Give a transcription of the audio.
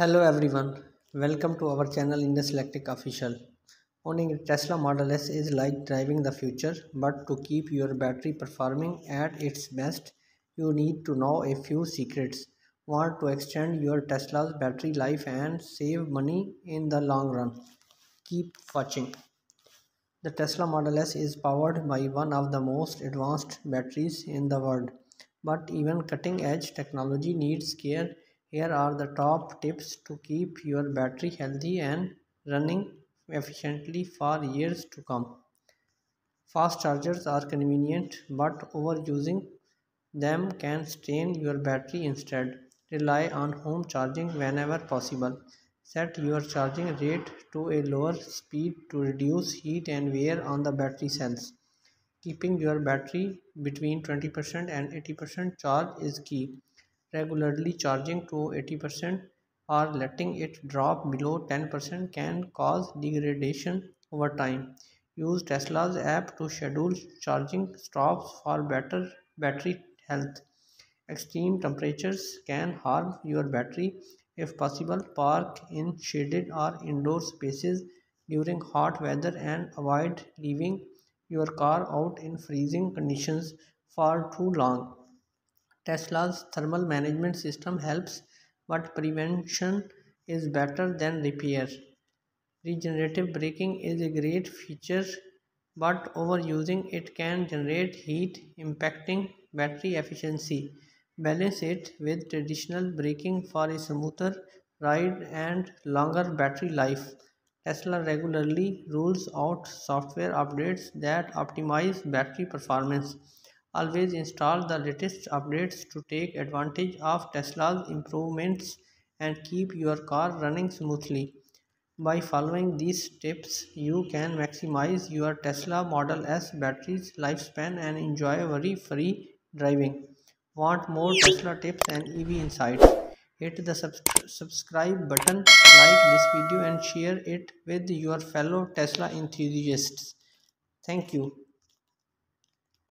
Hello everyone, welcome to our channel Indus Electric Official. Owning a Tesla Model S is like driving the future, but to keep your battery performing at its best, you need to know a few secrets. Want to extend your Tesla's battery life and save money in the long run? Keep watching. The Tesla Model S is powered by one of the most advanced batteries in the world, but even cutting edge technology needs care here are the top tips to keep your battery healthy and running efficiently for years to come. Fast chargers are convenient, but overusing them can strain your battery instead. Rely on home charging whenever possible. Set your charging rate to a lower speed to reduce heat and wear on the battery cells. Keeping your battery between 20% and 80% charge is key regularly charging to 80% or letting it drop below 10% can cause degradation over time. Use Tesla's app to schedule charging stops for better battery health. Extreme temperatures can harm your battery. If possible, park in shaded or indoor spaces during hot weather and avoid leaving your car out in freezing conditions for too long. Tesla's thermal management system helps, but prevention is better than repair. Regenerative braking is a great feature, but overusing it can generate heat, impacting battery efficiency. Balance it with traditional braking for a smoother ride and longer battery life. Tesla regularly rolls out software updates that optimize battery performance. Always install the latest updates to take advantage of Tesla's improvements and keep your car running smoothly. By following these tips, you can maximize your Tesla Model S battery's lifespan and enjoy worry-free driving. Want more Tesla tips and EV insights? Hit the sub subscribe button, like this video and share it with your fellow Tesla enthusiasts. Thank you.